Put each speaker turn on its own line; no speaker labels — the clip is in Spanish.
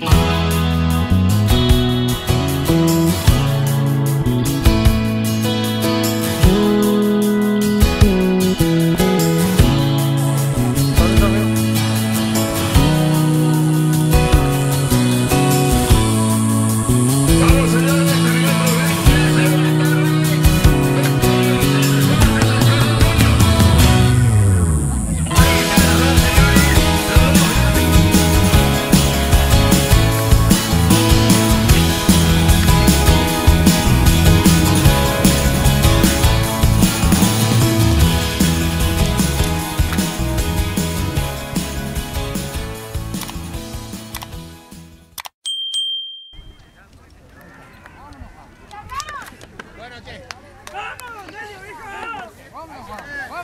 Mm-hmm. ¡Vamos, medio, hijo! ¡Vamos!